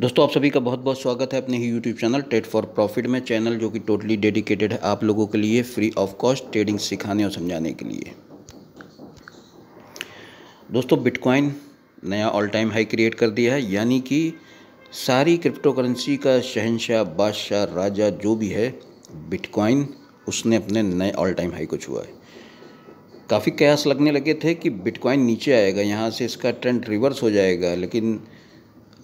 दोस्तों, आप सभी का बहुत बहुत स्वागत है अपने ही YouTube channel trade for profit में, चैनल जो कि टोटली डेडिकेटेड है आप लोगों के लिए फ्री ऑफ़ कॉस्ट ट्रेडिंग सिखाने और समझाने के लिए। दोस्तों बिटकॉइन नया ऑल टाइम हाई क्रिएट कर दिया है, यानी कि सारी क्रिप्टो करेंसी का शहनशाह बादशाह, राजा जो भी है बिटकॉइन उसने अपने नए ऑल टाइम हाई को छुआ है। काफ़ी कयास लगने लगे थे कि बिटकॉइन नीचे आएगा, यहाँ से इसका ट्रेंड रिवर्स हो जाएगा, लेकिन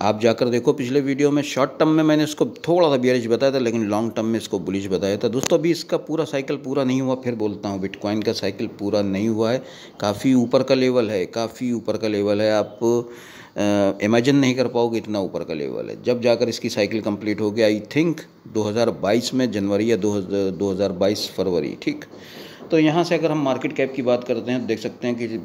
आप जाकर देखो, पिछले वीडियो में शॉर्ट टर्म में मैंने इसको थोड़ा सा बियरिश बताया था, लेकिन लॉन्ग टर्म में इसको बुलिश बताया था। दोस्तों, अभी इसका पूरा साइकिल पूरा नहीं हुआ, फिर बोलता हूँ बिटकॉइन का साइकिल पूरा नहीं हुआ है। काफ़ी ऊपर का लेवल है, काफ़ी ऊपर का लेवल है। आप इमेजिन नहीं कर पाओगे, इतना ऊपर का लेवल है। जब जाकर इसकी साइकिल कंप्लीट होगी आई थिंक 2022 में जनवरी या दो हज़ार बाईस फरवरी, ठीक? तो यहाँ से अगर हम मार्केट कैप की बात करते हैं तो देख सकते हैं कि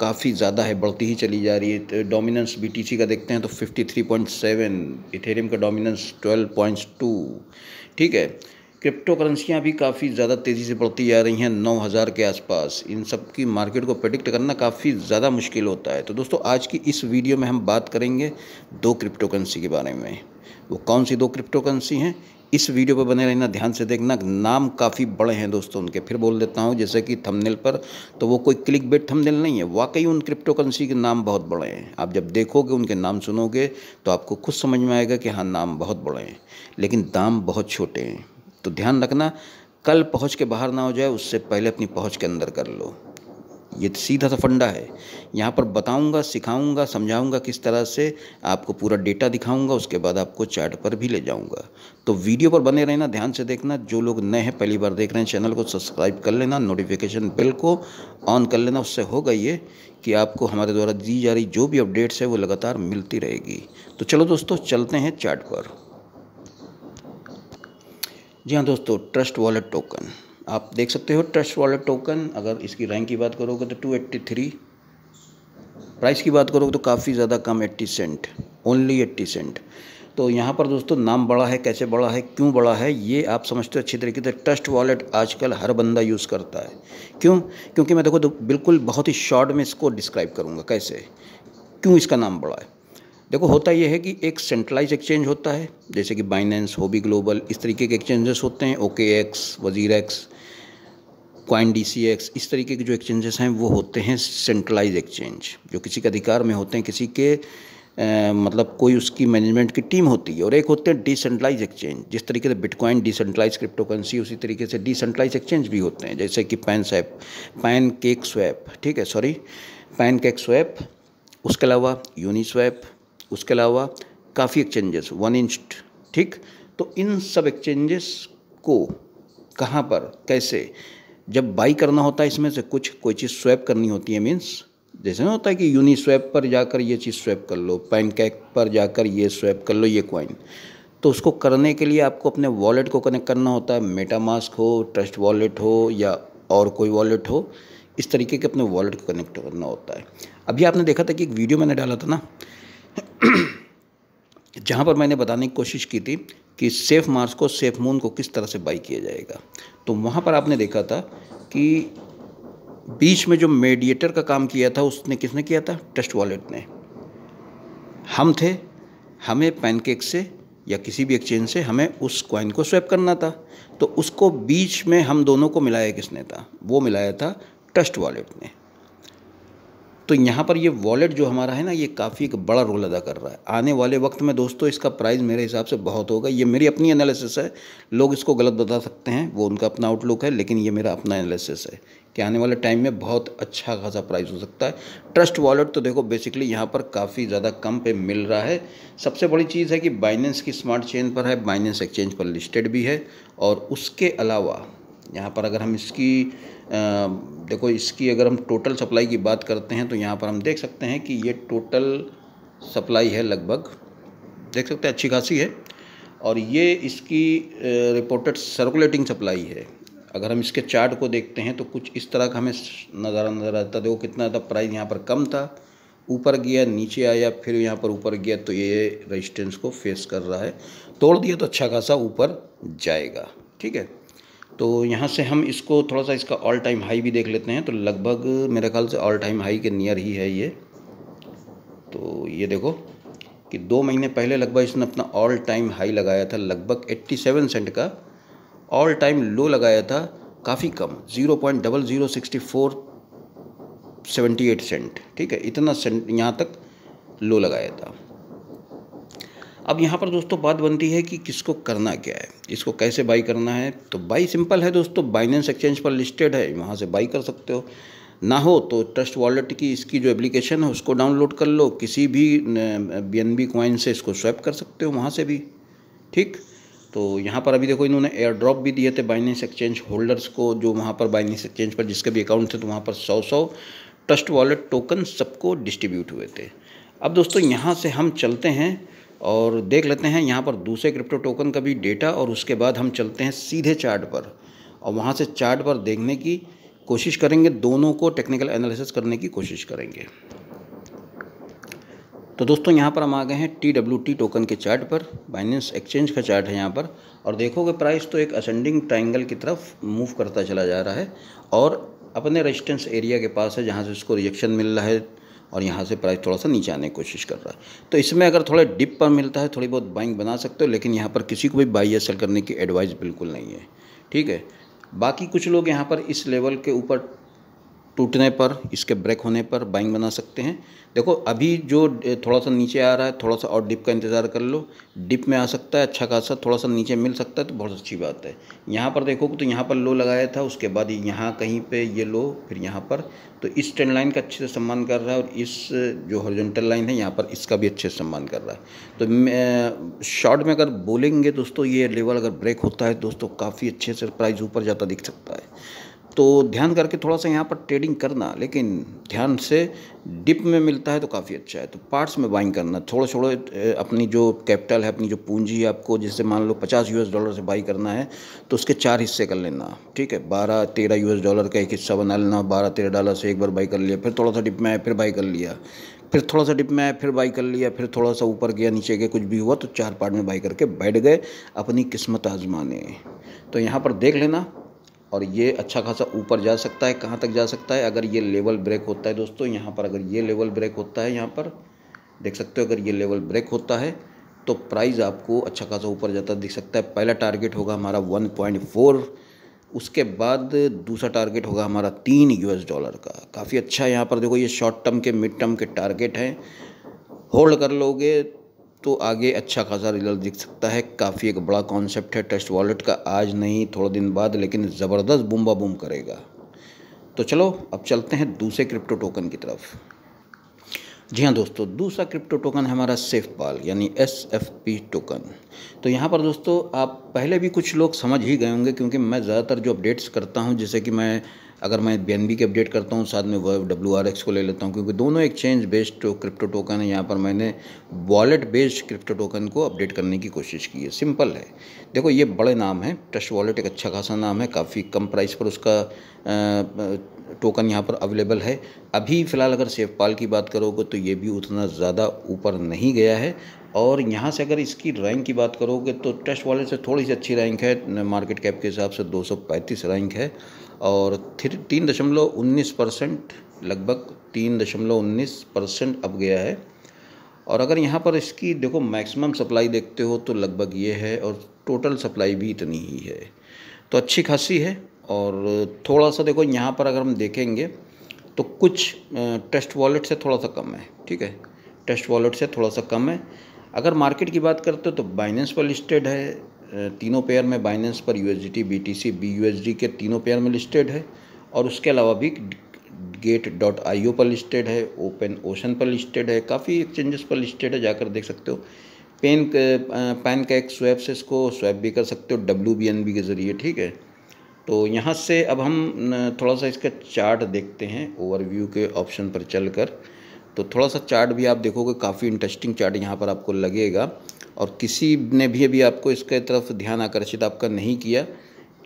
काफ़ी ज़्यादा है, बढ़ती ही चली जा रही है। डोमिनेंस बी का देखते हैं तो 53.7 इथेरियम का डोमिनेंस 12.2 ठीक है क्रिप्टो करेंसियाँ भी काफ़ी ज़्यादा तेज़ी से बढ़ती जा रही हैं 9000 के आसपास। इन सब की मार्केट को प्रेडिक्ट करना काफ़ी ज़्यादा मुश्किल होता है। तो दोस्तों, आज की इस वीडियो में हम बात करेंगे दो क्रिप्टो करेंसी के बारे में। वो कौन सी दो क्रिप्टो करेंसी हैं? इस वीडियो पर बने रहना, ध्यान से देखना, नाम काफ़ी बड़े हैं दोस्तों उनके। फिर बोल देता हूँ, जैसे कि थंबनेल पर तो वो कोई क्लिक बेट थंबनेल नहीं है, वाकई उन क्रिप्टो करेंसी के नाम बहुत बड़े हैं। आप जब देखोगे, उनके नाम सुनोगे तो आपको खुद समझ में आएगा कि हाँ नाम बहुत बड़े हैं, लेकिन दाम बहुत छोटे हैं। तो ध्यान रखना, कल पहुँच के बाहर ना हो जाए, उससे पहले अपनी पहुँच के अंदर कर लो। ये सीधा सा फंडा है। यहाँ पर बताऊँगा, सिखाऊँगा, समझाऊँगा किस तरह से, आपको पूरा डेटा दिखाऊँगा, उसके बाद आपको चार्ट पर भी ले जाऊँगा। तो वीडियो पर बने रहना, ध्यान से देखना, जो लोग नए हैं, पहली बार देख रहे हैं, चैनल को सब्सक्राइब कर लेना, नोटिफिकेशन बिल को ऑन कर लेना, उससे होगा ये कि आपको हमारे द्वारा दी जा रही जो भी अपडेट्स है, वो लगातार मिलती रहेगी। तो चलो दोस्तों, चलते हैं चार्ट पर। जी हाँ दोस्तों, ट्रस्ट वॉलेट टोकन। आप देख सकते हो ट्रस्ट वॉलेट टोकन अगर इसकी रैंक की बात करोगे तो टू एट्टी थ्री प्राइस की बात करोगे तो काफ़ी ज़्यादा कम eighty cent only eighty cent तो यहाँ पर दोस्तों, नाम बड़ा है, कैसे बड़ा है, क्यों बड़ा है, ये आप समझते हो अच्छी तरीके से। ट्रस्ट वॉलेट आजकल हर बंदा यूज़ करता है। क्यों? क्योंकि मैं देखो तो बिल्कुल बहुत ही शॉर्ट में इसको डिस्क्राइब करूँगा, कैसे? क्यों इसका नाम बड़ा है? देखो, होता यह है कि एक सेंट्रलाइज एक्सचेंज होता है, जैसे कि बाइनेंस होबी ग्लोबल इस तरीके के एक्सचेंजेस होते हैं okay X Wazir X coin D C X इस तरीके के जो एक्सचेंजेस हैं वो होते हैं सेंट्रलाइज एक्सचेंज जो किसी के अधिकार में होते हैं किसी के आ, मतलब कोई उसकी मैनेजमेंट की टीम होती है। और एक होते हैं डिसेंट्रलाइज एक्सचेंज जिस तरीके से बिटकॉइन डिसेंट्रलाइज क्रिप्टो करेंसी उसी तरीके से डिसेंट्रलाइज एक्सचेंज भी होते हैं जैसे कि pan swap pan cake swap ठीक है सॉरी पैन केक स्वैप उसके अलावा यूनी स्वैप उसके अलावा काफ़ी एक्सचेंजेस वन इंच ठीक? तो इन सब एक्सचेंजेस को कहाँ पर कैसे? जब बाई करना होता है इसमें से कुछ, कोई चीज़ स्वैप करनी होती है मीन्स जैसे ना होता है कि यूनी स्वैप पर जाकर ये चीज़ स्वैप कर लो पैन कैक पर जाकर ये स्वैप कर लो, ये क्वाइन तो उसको करने के लिए आपको अपने वॉलेट को कनेक्ट करना होता है मेटा मास्क हो ट्रस्ट वॉलेट हो, या और कोई वॉलेट हो, इस तरीके के अपने वॉलेट को कनेक्ट करना होता है. अभी आपने देखा था कि एक वीडियो मैंने डाला था ना जहाँ पर मैंने बताने की कोशिश की थी कि सेफ़ मार्स को, सेफ़ मून को किस तरह से बाई किया जाएगा। तो वहाँ पर आपने देखा था कि बीच में जो मेडिएटर का काम किया था, उसने किसने किया था? ट्रस्ट वॉलेट ने। हम थे, हमें पैनकेक से या किसी भी एक्सचेंज से हमें उस कॉइन को स्वैप करना था। तो उसको बीच में हम दोनों को मिलाया किसने था? वो मिलाया था ट्रस्ट वॉलेट ने। तो यहाँ पर ये वॉलेट जो हमारा है ना, ये काफ़ी एक बड़ा रोल अदा कर रहा है। आने वाले वक्त में दोस्तों, इसका प्राइस मेरे हिसाब से बहुत होगा। ये मेरी अपनी एनालिसिस है। लोग इसको गलत बता सकते हैं। वो उनका अपना आउटलुक है, लेकिन ये मेरा अपना एनालिसिस है कि आने वाले टाइम में बहुत अच्छा खासा प्राइस हो सकता है। ट्रस्ट वॉलेट तो देखो बेसिकली यहाँ पर काफ़ी ज़्यादा कम पे मिल रहा है। सबसे बड़ी चीज़ है कि बाइनेंस की स्मार्ट चेन पर है। बाइनेंस एक्सचेंज पर लिस्टेड भी है। और उसके अलावा यहाँ पर अगर हम इसकी देखो इसकी अगर हम टोटल सप्लाई की बात करते हैं तो यहाँ पर हम देख सकते हैं कि ये टोटल सप्लाई है लगभग। देख सकते हैं, अच्छी खासी है। और ये इसकी रिपोर्टेड सर्कुलेटिंग सप्लाई है। अगर हम इसके चार्ट को देखते हैं तो कुछ इस तरह का हमें नज़ारा नज़र आता देखो कितना था प्राइस यहाँ पर कम था, ऊपर गया, नीचे आया, फिर यहाँ पर ऊपर गया तो ये रेजिस्टेंस को फेस कर रहा है। तोड़ दिया तो अच्छा खासा ऊपर जाएगा। ठीक है? तो यहाँ से हम इसको थोड़ा सा इसका ऑल टाइम हाई भी देख लेते हैं। तो लगभग मेरे ख्याल से ऑल टाइम हाई के नियर ही है ये। तो ये देखो कि दो महीने पहले लगभग इसने अपना ऑल टाइम हाई लगाया था, लगभग 87 सेंट का। ऑल टाइम लो लगाया था, काफ़ी कम zero point double zero sixty four seventy eight cent ठीक है? इतना सेंट यहाँ तक लो लगाया था। अब यहाँ पर दोस्तों बात बनती है कि किसको करना क्या है? इसको कैसे बाई करना है? तो बाई सिंपल है दोस्तों बाइनेंस एक्सचेंज पर लिस्टेड है, वहाँ से बाई कर सकते हो। ना हो तो ट्रस्ट वॉलेट की इसकी जो एप्लीकेशन है, उसको डाउनलोड कर लो, किसी भी बी एन बी कॉइन से इसको स्वैप कर सकते हो वहाँ से भी, ठीक? तो यहाँ पर अभी देखो इन्होंने एयर ड्रॉप भी दिए थे बाइनेंस एक्सचेंज होल्डर्स को, जो वहाँ पर बाइनेंस एक्सचेंज पर जिसके भी अकाउंट थे तो वहाँ पर सौ सौ ट्रस्ट वॉलेट टोकन सबको डिस्ट्रीब्यूट हुए थे। अब दोस्तों यहाँ से हम चलते हैं और देख लेते हैं, यहाँ पर दूसरे क्रिप्टो टोकन का भी डेटा और उसके बाद हम चलते हैं सीधे चार्ट पर। और वहाँ से चार्ट पर देखने की कोशिश करेंगे, दोनों को टेक्निकल एनालिसिस करने की कोशिश करेंगे। तो दोस्तों, यहाँ पर हम आ गए हैं टी डब्ल्यू टी टोकन के चार्ट पर। बाइनेंस एक्सचेंज का चार्ट है यहाँ पर। और देखोगे प्राइस तो एक असेंडिंग ट्राइंगल की तरफ़ मूव करता चला जा रहा है। और अपने रेजिस्टेंस एरिया के पास है, जहाँ से उसको रिजेक्शन मिल रहा है। और यहाँ से प्राइस थोड़ा सा नीचे आने की कोशिश कर रहा है। तो इसमें अगर थोड़ा डिप पर मिलता है, थोड़ी बहुत बाइंग बना सकते हो, लेकिन यहाँ पर किसी को भी बाई या सेल करने की एडवाइस बिल्कुल नहीं है। ठीक है? बाकी कुछ लोग यहाँ पर इस लेवल के ऊपर टूटने पर, इसके ब्रेक होने पर बाइंग बना सकते हैं। देखो, अभी जो थोड़ा सा नीचे आ रहा है थोड़ा सा और डिप का इंतज़ार कर लो। डिप में आ सकता है अच्छा खासा थोड़ा सा नीचे मिल सकता है तो बहुत अच्छी बात है। यहाँ पर देखो तो यहाँ पर लो लगाया था, उसके बाद यहाँ कहीं पे ये लो फिर यहाँ पर। तो इस ट्रेंड लाइन का अच्छे से सम्मान कर रहा है, और इस, जो हॉरिजॉन्टल लाइन है, यहाँ पर इसका भी अच्छे से सम्मान कर रहा है। तो शॉर्ट में अगर बोलेंगे, दोस्तों, ये लेवल अगर ब्रेक होता है, दोस्तों, काफ़ी अच्छे से प्राइस ऊपर जाता दिख सकता है। तो ध्यान करके थोड़ा सा यहाँ पर ट्रेडिंग करना, लेकिन ध्यान से डिप में मिलता है तो काफ़ी अच्छा है। तो पार्ट्स में बाइंग करना थोड़ा थोड़ा अपनी जो कैपिटल है, अपनी जो पूंजी है आपको जैसे मान लो पचास यूएस डॉलर से बाई करना है तो उसके चार हिस्से कर लेना, ठीक है? बारह, तेरह यूएस डॉलर का एक हिस्सा बना लेना, बारह, तेरह डॉलर से एक बार बाई कर लिया, फिर थोड़ा सा डिप में आया, फिर बाई कर लिया, फिर थोड़ा सा डिप में आया, फिर बाई कर लिया, फिर थोड़ा सा ऊपर गया, नीचे गया, कुछ भी हुआ तो चार पार्ट में बाई करके बैठ गए, अपनी किस्मत आजमाने। तो यहाँ पर देख लेना और ये अच्छा खासा ऊपर जा सकता है, कहाँ तक जा सकता है? अगर ये लेवल ब्रेक होता है दोस्तों, यहाँ पर अगर ये लेवल ब्रेक होता है, यहाँ पर देख सकते हो, अगर ये लेवल ब्रेक होता है तो प्राइस आपको अच्छा खासा ऊपर जाता दिख सकता है। पहला टारगेट होगा हमारा वन पॉइंट फोर उसके बाद दूसरा टारगेट होगा हमारा तीन यूएस डॉलर का। काफ़ी अच्छा यहाँ पर, देखो ये शॉर्ट टर्म के मिड टर्म के टारगेट हैं। होल्ड कर लोगे तो आगे अच्छा खासा रिज़ल्ट दिख सकता है। काफ़ी एक बड़ा कॉन्सेप्ट है। टेस्ट वॉलेट का आज नहीं, थोड़ा दिन बाद, लेकिन ज़बरदस्त बुम्बा बुम करेगा। तो चलो, अब चलते हैं दूसरे क्रिप्टो टोकन की तरफ़। जी हाँ दोस्तों, दूसरा क्रिप्टो टोकन है हमारा सेफ़ पाल यानी एस एफ़ पी टोकन तो यहाँ पर दोस्तों, आप पहले भी कुछ लोग समझ ही गए होंगे, क्योंकि मैं ज़्यादातर जो अपडेट्स करता हूँ, जैसे कि मैं अगर मैं बी एन बी की अपडेट करता हूँ, साथ में वर्व डब्ल्यू आर एक्स को ले लेता हूँ, क्योंकि दोनों एक्सचेंज बेस्ड क्रिप्टो टोकन है। यहाँ पर मैंने वॉलेट बेस्ड क्रिप्टो टोकन को अपडेट करने की कोशिश की है। सिंपल है। देखो, ये बड़े नाम है। ट्रस्ट वॉलेट एक अच्छा खासा नाम है। काफ़ी कम प्राइस पर उसका टोकन यहाँ पर अवेलेबल है। अभी फ़िलहाल अगर सेफपाल की बात करोगे तो ये भी उतना ज़्यादा ऊपर नहीं गया है। और यहाँ से अगर इसकी रैंक की बात करोगे तो ट्रस्ट वॉलेट से थोड़ी सी अच्छी रैंक है। मार्केट कैप के हिसाब से 235 रैंक है। और थ्री तीन दशमलव उन्नीस परसेंट, लगभग तीन दशमलव उन्नीस परसेंट अब गया है। और अगर यहाँ पर इसकी, देखो, मैक्सिमम सप्लाई देखते हो तो लगभग ये है और टोटल सप्लाई भी इतनी ही है। तो अच्छी खासी है और थोड़ा सा देखो, यहाँ पर अगर हम देखेंगे तो कुछ टेस्ट वॉलेट से थोड़ा सा कम है, ठीक है? टेस्ट वॉलेट से थोड़ा सा कम है। अगर मार्केट की बात करते हो तो बाइनेंस पर लिस्टेड है तीनों पेयर में बाइनेंस पर U S D T B T C B U S D के तीनों पेयर में लिस्टेड है और उसके अलावा भी गेट डॉट आई पर लिस्टेड है ओपन ओशन पर लिस्टेड है, काफ़ी एक्सचेंजेस पर लिस्टेड है, जाकर देख सकते हो। पेन पैन का एक स्वैप से इसको स्वैप भी कर सकते हो डब्ल्यू बी एन बी के ज़रिए, ठीक है? तो यहाँ से अब हम थोड़ा सा इसका चार्ट देखते हैं ओवरव्यू के ऑप्शन पर चलकर। तो थोड़ा सा चार्ट भी आप देखोगे, काफ़ी इंटरेस्टिंग चार्ट यहाँ पर आपको लगेगा। और किसी ने भी अभी आपको इसके तरफ़ ध्यान आकर्षित आपका नहीं किया,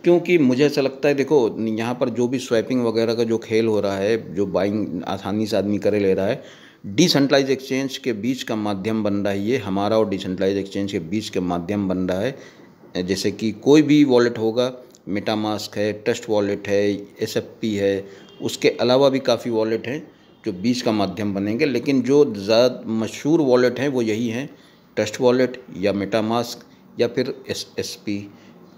क्योंकि मुझे ऐसा लगता है, देखो, यहाँ पर जो भी स्वैपिंग वगैरह का जो खेल हो रहा है, जो बाइंग आसानी से आदमी करे ले रहा है डिसेंट्रलाइज एक्सचेंज के बीच का माध्यम बन रहा है ये, हमारा और डिसेंट्रलाइज एक्सचेंज के बीच के माध्यम बन रहा है। जैसे कि कोई भी वॉलेट होगा मेटामास्क है ट्रस्ट वॉलेट है एस है, उसके अलावा भी काफ़ी वॉलेट हैं जो बीच का माध्यम बनेंगे, लेकिन जो ज़्यादा मशहूर वॉलेट हैं वो यही हैं ट्रस्ट वॉलेट या मेटामास्क या फिर एस एस पी।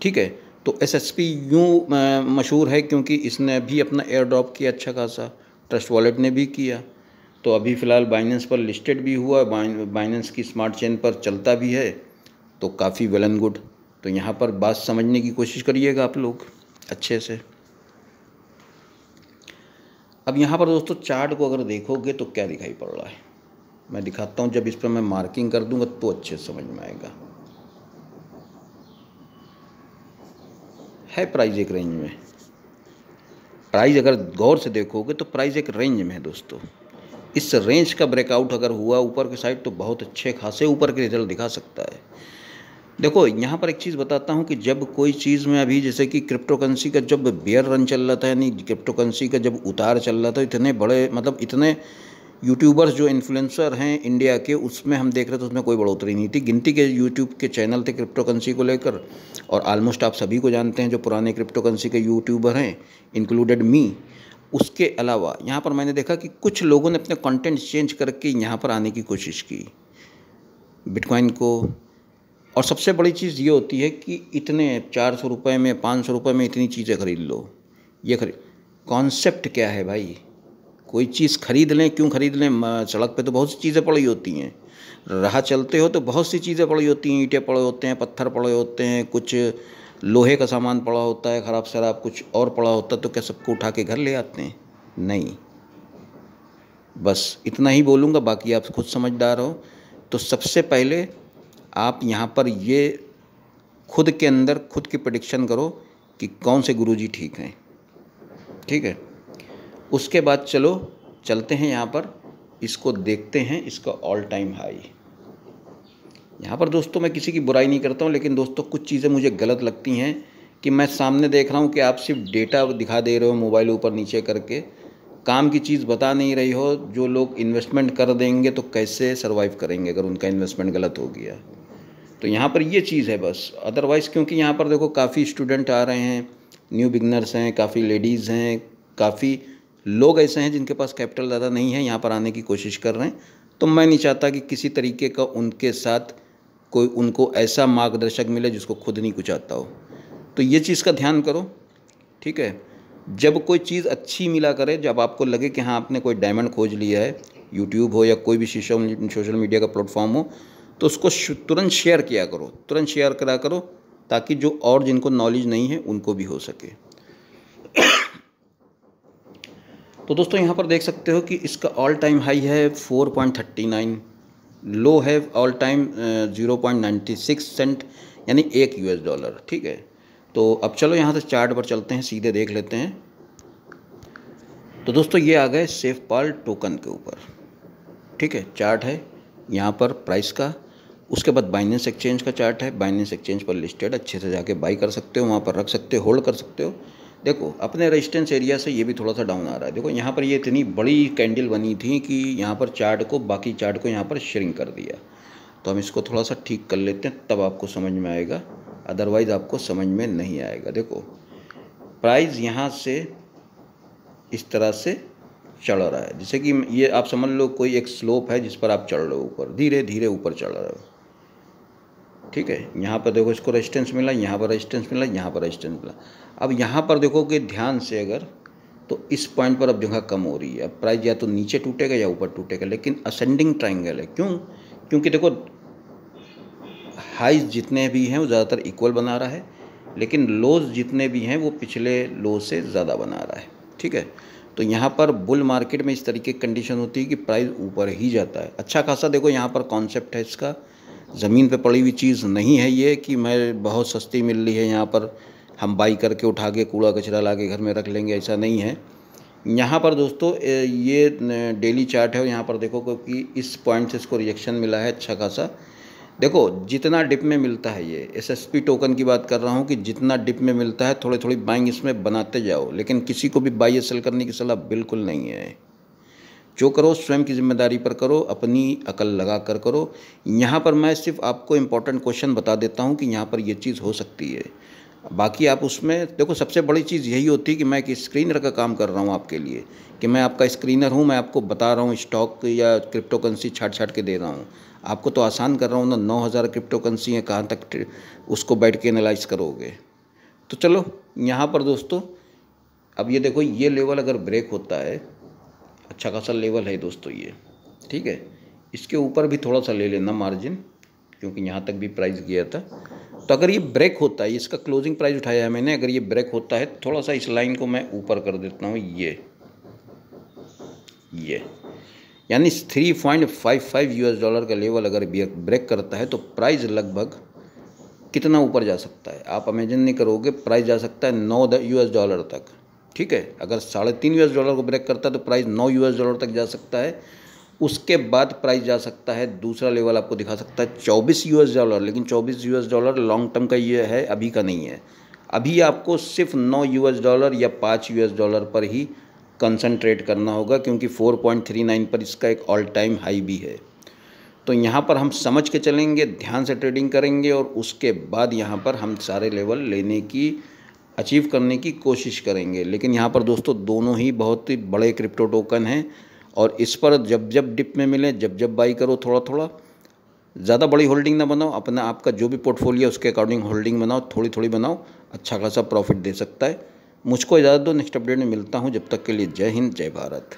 ठीक है? तो एस एस पी यूँ मशहूर है क्योंकि इसने भी अपना एयर ड्रॉप किया अच्छा खासा। ट्रस्ट वॉलेट ने भी किया। तो अभी फ़िलहाल बाइनेंस पर लिस्टेड भी हुआ बाइनेंस की स्मार्ट चेन पर चलता भी है। तो काफ़ी वेल एंड गुड तो यहाँ पर बात समझने की कोशिश करिएगा आप लोग, अच्छे से। अब यहाँ पर दोस्तों चार्ट को अगर देखोगे तो क्या दिखाई पड़ रहा है? मैं दिखाता हूँ, जब इस पर मैं मार्किंग कर दूँगा तो अच्छे समझ में आएगा। है प्राइस एक रेंज में। प्राइस अगर गौर से देखोगे तो प्राइस एक रेंज में है दोस्तों। इस रेंज का ब्रेकआउट अगर हुआ ऊपर के साइड तो बहुत अच्छे खासे ऊपर के रिज़ल्ट दिखा सकता है। देखो, यहाँ पर एक चीज़ बताता हूँ कि जब कोई चीज़ में अभी जैसे कि क्रिप्टो करेंसी का जब बेयर रन चल रहा था, यानी क्रिप्टो करेंसी का जब उतार चल रहा था, इतने बड़े मतलब इतने यूट्यूबर्स जो इन्फ्लुएंसर हैं इंडिया के, उसमें हम देख रहे थे उसमें कोई बढ़ोतरी नहीं थी। गिनती के यूट्यूब के चैनल थे क्रिप्टो करेंसी को लेकर, और आलमोस्ट आप सभी को जानते हैं जो पुराने क्रिप्टो करेंसी के यूट्यूबर हैं इंक्लूडेड मी उसके अलावा यहाँ पर मैंने देखा कि कुछ लोगों ने अपने कंटेंट चेंज करके यहाँ पर आने की कोशिश की। बिटकॉइन को, और सबसे बड़ी चीज़ ये होती है कि इतने चार सौ रुपये में, पाँच सौ रुपये में इतनी चीज़ें खरीद लो। ये खरीद कॉन्सेप्ट क्या है भाई? कोई चीज़ खरीद लें, क्यों खरीद लें? सड़क पे तो बहुत सी चीज़ें पड़ी होती हैं। राह चलते हो तो बहुत सी चीज़ें पड़ी होती हैं। ईंटें पड़े होते हैं, पत्थर पड़े होते हैं, कुछ लोहे का सामान पड़ा होता है, ख़राब शराब कुछ और पड़ा होता है तो क्या सबको उठा के घर ले आते हैं? नहीं। बस इतना ही बोलूँगा, बाकी आप खुद समझदार हो। तो सबसे पहले आप यहाँ पर ये खुद के अंदर, खुद की प्रडिक्शन करो कि कौन से गुरुजी ठीक हैं। ठीक है? उसके बाद चलो, चलते हैं यहाँ पर। इसको देखते हैं, इसका ऑल टाइम हाई यहाँ पर दोस्तों मैं किसी की बुराई नहीं करता हूँ, लेकिन दोस्तों कुछ चीज़ें मुझे गलत लगती हैं कि मैं सामने देख रहा हूँ कि आप सिर्फ़ डेटा दिखा दे रहे हो मोबाइल ऊपर नीचे करके। काम की चीज़ बता नहीं रही हो, जो लोग इन्वेस्टमेंट कर देंगे तो कैसे सर्वाइव करेंगे अगर उनका इन्वेस्टमेंट गलत हो गया? तो यहाँ पर ये चीज़ है बस। अदरवाइज़ क्योंकि यहाँ पर देखो काफ़ी स्टूडेंट आ रहे हैं न्यू बिगनर्स हैं, काफ़ी लेडीज़ हैं, काफ़ी लोग ऐसे हैं जिनके पास कैपिटल ज़्यादा नहीं है, यहाँ पर आने की कोशिश कर रहे हैं। तो मैं नहीं चाहता कि किसी तरीके का उनके साथ कोई उनको ऐसा मार्गदर्शक मिले जिसको खुद नहीं कुछ आता हो। तो ये चीज़ का ध्यान करो, ठीक है? जब कोई चीज़ अच्छी मिला करे, जब आपको लगे कि हाँ आपने कोई डायमंड खोज लिया है, यूट्यूब हो या कोई भी सोशल मीडिया का प्लेटफॉर्म हो तो उसको तुरंत शेयर किया करो, तुरंत शेयर करा करो, ताकि जो और जिनको नॉलेज नहीं है, उनको भी हो सके। तो दोस्तों यहाँ पर देख सकते हो कि इसका ऑल टाइम हाई है four point thirty nine low है all time zero point ninety six cent यानी एक यूएस डॉलर ठीक है? तो अब चलो यहाँ से चार्ट पर चलते हैं, सीधे देख लेते हैं। तो दोस्तों ये आ गए सेफ़ पाल टोकन के ऊपर, ठीक है? चार्ट है यहाँ पर प्राइस का। उसके बाद बाइनेंस एक्सचेंज का चार्ट है। बाइनेंस एक्सचेंज पर लिस्टेड अच्छे से जाके बाई कर सकते हो, वहाँ पर रख सकते हो होल्ड कर सकते हो। देखो, अपने रेजिस्टेंस एरिया से ये भी थोड़ा सा डाउन आ रहा है। देखो, यहाँ पर ये इतनी बड़ी कैंडल बनी थी कि यहाँ पर चार्ट को, बाकी चार्ट को यहाँ पर श्रिंक कर दिया। तो हम इसको थोड़ा सा ठीक कर लेते हैं, तब आपको समझ में आएगा। अदरवाइज़ आपको समझ में नहीं आएगा। देखो प्राइस यहाँ से इस तरह से चढ़ रहा है। जैसे कि ये आप समझ लो, कोई एक स्लोप है जिस पर आप चढ़ रहे हो ऊपर। धीरे धीरे ऊपर चढ़ रहे हो। ठीक है? यहाँ पर देखो इसको रेजिस्टेंस मिला, यहाँ पर रेजिस्टेंस मिला, यहाँ पर रेजिस्टेंस मिला। अब यहाँ पर देखो कि ध्यान से अगर तो इस पॉइंट पर अब जगह कम हो रही है। अब प्राइस या तो नीचे टूटेगा या ऊपर टूटेगा, लेकिन असेंडिंग ट्राइंगल है। क्यों? क्योंकि देखो हाइज जितने भी हैं वो ज़्यादातर इक्वल बना रहा है, लेकिन लोज जितने भी हैं वो पिछले लो से ज़्यादा बना रहा है। ठीक है? तो यहाँ पर बुल मार्केट में इस तरीके की कंडीशन होती है कि प्राइस ऊपर ही जाता है। अच्छा खासा देखो यहाँ पर कॉन्सेप्ट है इसका। ज़मीन पे पड़ी हुई चीज़ नहीं है ये कि मैं बहुत सस्ती मिल रही है यहाँ पर, हम बाई करके उठा के कूड़ा कचरा ला के घर में रख लेंगे, ऐसा नहीं है। यहाँ पर दोस्तों ये डेली चार्ट है और यहाँ पर देखो क्योंकि इस पॉइंट से इसको रिएक्शन मिला है अच्छा खासा। देखो, जितना डिप में मिलता है ये एसएसपी टोकन की बात कर रहा हूँ कि जितना डिप में मिलता है थोड़ी थोड़ी बाइंग इसमें बनाते जाओ, लेकिन किसी को भी बाई सेल करने की सलाह बिल्कुल नहीं है। जो करो, स्वयं की ज़िम्मेदारी पर करो, अपनी अकल लगा कर। करो यहाँ पर मैं सिर्फ़ आपको इम्पोर्टेंट क्वेश्चन बता देता हूँ कि यहाँ पर ये चीज़ हो सकती है। बाकी आप उसमें, देखो, सबसे बड़ी चीज़ यही होती है कि मैं एक स्क्रीनर का काम कर रहा हूँ आपके लिए, कि मैं आपका स्क्रीनर हूँ, मैं आपको बता रहा हूँ स्टॉक या क्रिप्टो करेंसी छाट छाट के दे रहा हूँ। आपको तो आसान कर रहा हूँ ना, नौ हज़ार क्रिप्टो करेंसी है, कहाँ तक उसको बैठ के एनालाइज करोगे। तो चलो, यहाँ पर दोस्तों, अब ये देखो, ये लेवल अगर ब्रेक होता है अच्छा खासा लेवल है दोस्तों ये, ठीक है? इसके ऊपर भी थोड़ा सा ले लेना मार्जिन क्योंकि यहाँ तक भी प्राइस गया था। तो अगर ये ब्रेक होता है, इसका क्लोजिंग प्राइस उठाया है मैंने, अगर ये ब्रेक होता है, थोड़ा सा इस लाइन को मैं ऊपर कर देता हूँ, ये ये। यानी three point five five U dollar का लेवल अगर ब्रेक करता है तो प्राइस लगभग कितना ऊपर जा सकता है? आप अमेजन नहीं करोगे प्राइस जा सकता है नौ यू एस डॉलर तक। ठीक है, अगर साढ़े तीन यू एस डॉलर को ब्रेक करता है तो प्राइस नौ यू एस डॉलर तक जा सकता है। उसके बाद प्राइस जा सकता है, दूसरा लेवल आपको दिखा सकता है चौबीस यू डॉलर लेकिन चौबीस यू डॉलर लॉन्ग टर्म का ये है, अभी का नहीं है। अभी आपको सिर्फ़ नौ यूएस डॉलर या पाँच यू डॉलर पर ही कंसनट्रेट करना होगा, क्योंकि 4.39 पर इसका एक ऑल टाइम हाई भी है। तो यहाँ पर हम समझ के चलेंगे, ध्यान से ट्रेडिंग करेंगे और उसके बाद यहाँ पर हम सारे लेवल लेने की अचीव करने की कोशिश करेंगे। लेकिन यहाँ पर दोस्तों, दोनों ही बहुत ही बड़े क्रिप्टो टोकन हैं और इस पर जब जब डिप में मिले, जब जब बाई करो थोड़ा थोड़ा ज़्यादा बड़ी होल्डिंग ना बनाओ, अपना आपका जो भी पोर्टफोलियो उसके अकॉर्डिंग होल्डिंग बनाओ थोड़ी थोड़ी बनाओ अच्छा खासा प्रॉफिट दे सकता है। मुझको इजाज़त दो नेक्स्ट अपडेट में मिलता हूँ, जब तक के लिए जय हिंद, जय भारत।